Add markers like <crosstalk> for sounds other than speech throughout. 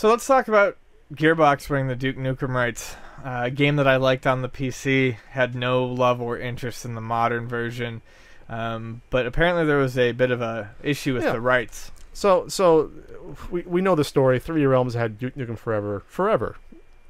So let's talk about Gearbox bringing the Duke Nukem rights. Uh, a game that I liked on the PC had no love or interest in the modern version, um, but apparently there was a bit of a issue with Yeah. the rights. So so we we know the story. Three Realms had Duke Nukem Forever forever,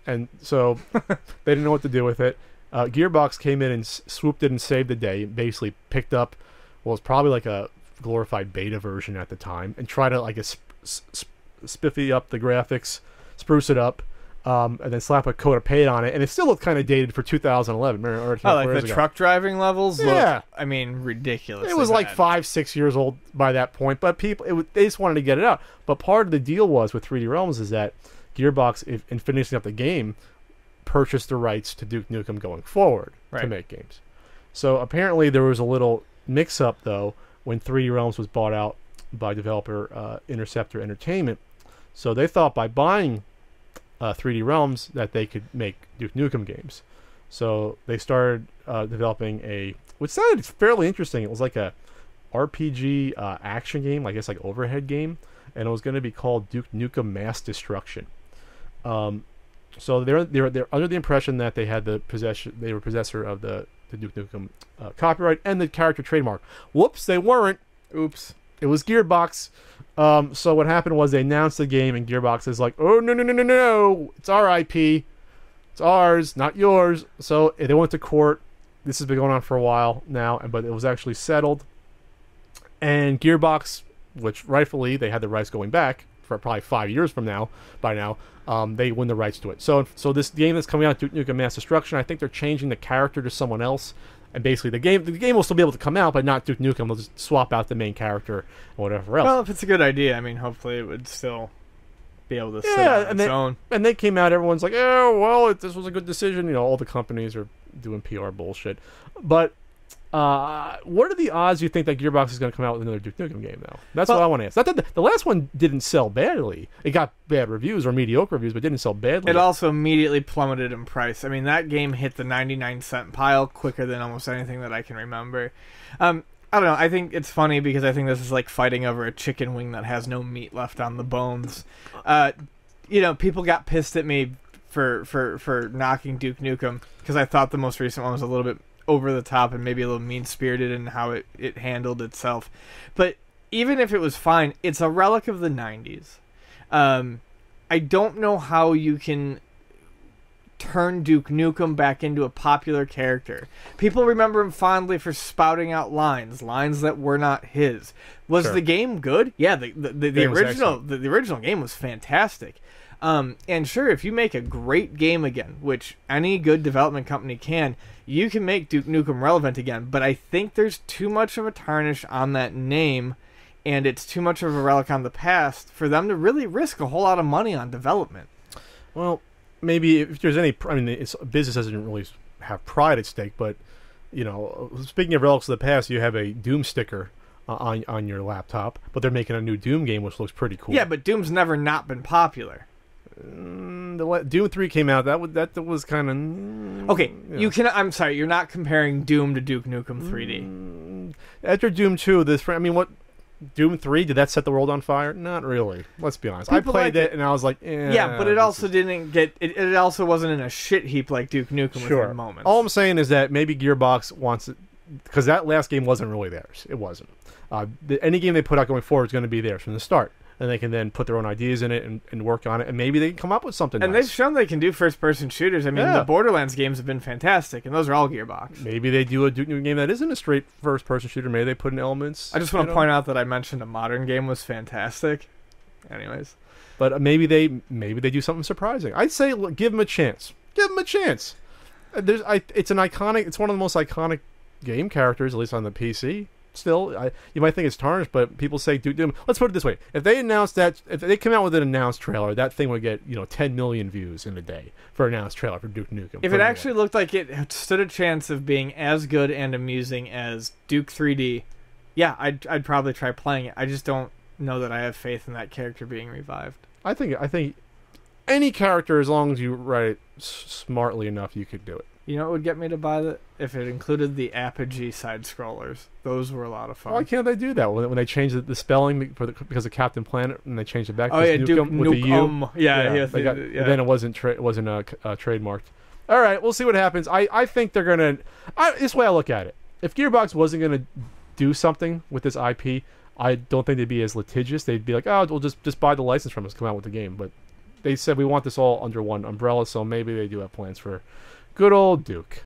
and so <laughs> they didn't know what to do with it. Uh, Gearbox came in and s- swooped in and saved the day. Basically picked up well, was probably like a glorified beta version at the time, and tried to like a sp- sp- spiffy up the graphics, spruce it up. Um, and then slap a coat of paint on it, and it still looked kind of dated for 2011. Or, Oh, like the truck driving levels? Yeah. Look, I mean, ridiculous. It was like five, six years old by that point, but people, it, they just wanted to get it out. But part of the deal was with 3D Realms is that Gearbox, if, in finishing up the game, purchased the rights to Duke Nukem going forward to make games. So apparently there was a little mix-up though when 3D Realms was bought out by developer uh, Interceptor Entertainment. So they thought by buying uh, 3D Realms that they could make Duke Nukem games. So they started uh, developing a, which sounded fairly interesting. It was like a RPG uh, action game, I guess like overhead game, and it was going to be called Duke Nukem Mass Destruction. Um, so they're they're they're under the impression that they had the possession, they were possessor of the the Duke Nukem uh, copyright and the character trademark. Whoops, they weren't. Oops. It was Gearbox. Um, so what happened was they announced the game, and Gearbox is like, "Oh no no no no no! It's our IP, it's ours, not yours." So eh, they went to court. This has been going on for a while now, and but it was actually settled. And Gearbox, which rightfully they had the rights going back for probably five years from now, by now, um, they win the rights to it. So so this game that's coming out, Duke Nukem Mass Destruction, I think they're changing the character to someone else. And basically, the game the game will still be able to come out, but not Duke Nukem. They'll just swap out the main character and whatever else. Well, if it's a good idea, I mean, hopefully it would still be able to Yeah, on and its they- own. and they came out. Everyone's like, "Oh, well, it, this was a good decision." You know, all the companies are doing PR bullshit. But uh, what are the odds you think that Gearbox is going to come out with another Duke Nukem game? Though that's what I want to ask. Not that the, the last one didn't sell badly. It got bad reviews or mediocre reviews, but didn't sell badly. It also immediately plummeted in price. I mean, that game hit the 99 cent pile quicker than almost anything that I can remember. Um, I don't know. I think it's funny because I think this is like fighting over a chicken wing that has no meat left on the bones. Uh, you know, people got pissed at me for for for knocking Duke Nukem because I thought the most recent one was a little bit over the top and maybe a little mean spirited in how it it handled itself. But even if it was fine, it's a relic of the 90s. Um, I don't know how you can turn Duke Nukem back into a popular character. People remember him fondly for spouting out lines, lines that were not his. Was Sure. the game good? Yeah, the the, the, the original the, the original game was fantastic. Um, and sure, if you make a great game again, which any good development company can, you can make Duke Nukem relevant again. But I think there's too much of a tarnish on that name, and it's too much of a relic on the past for them to really risk a whole lot of money on development. well, maybe if there's any. I mean, it's business doesn't really have pride at stake, but you know, speaking of relics of the past, you have a Doom sticker uh, on on your laptop, but they're making a new Doom game, which looks pretty cool. Yeah, but Doom's never not been popular. Mm, the Doom Three came out. That would that was kind of Okay, you can. I'm sorry, you're not comparing Doom to Duke Nukem 3D. Mm, after Doom Two. This I mean, what Doom Three did that set the world on fire? Not really. Let's be honest. I played like it, and I was like, eh, yeah, but it also is- didn't get. It, it also wasn't in a shit heap like Duke Nukem sure. moments. All I'm saying is that maybe Gearbox wants it because that last game wasn't really theirs. It wasn't. Uh, the, any game they put out going forward is going to be theirs from the start, and they can then put their own ideas in it and, and work on it, and maybe they can come up with something. and nice. they've shown they can do first-person shooters. I mean, Yeah. the Borderlands games have been fantastic, and those are all Gearbox. Maybe they do a Duke Nukem game that isn't a straight first-person shooter. Maybe they put in elements. I just want to know? point out that I mentioned a modern game was fantastic. Anyways, but uh, maybe they maybe they do something surprising. I'd say look, give them a chance. Give them a chance. Uh, There's I it's an iconic. It's one of the most iconic game characters, at least on the PC. Still, I, you might think it's tarnished, but people say Duke Doom. Let's put it this way: if they announced that, if they come out with an announced trailer, that thing would get you know 10 million views in a day for an announced trailer for Duke Nukem. if it actually looked like it stood a chance of being as good and amusing as Duke 3D, yeah, I'd I'd probably try playing it. I just don't know that I have faith in that character being revived. I think I think any character, as long as you write it s- smartly enough, you could do it. You know what would get me to buy it if it included the Apogee side scrollers. Those were a lot of fun. Why can't they do that when, when they changed the, the spelling for the, because of Captain Planet and they changed it back? oh to yeah, Duke Nukem with the U? Nukem. Yeah, yeah. they got- yeah. Then it wasn't tra- it wasn't uh, uh, trademarked. All right, we'll see what happens. I, I think they're gonna. I, this way I look at it. If Gearbox wasn't gonna do something with this IP, I don't think they'd be as litigious. They'd be like, oh, we'll just just buy the license from us, come out with the game. But they said we want this all under one umbrella, so maybe they do have plans for good old Duke.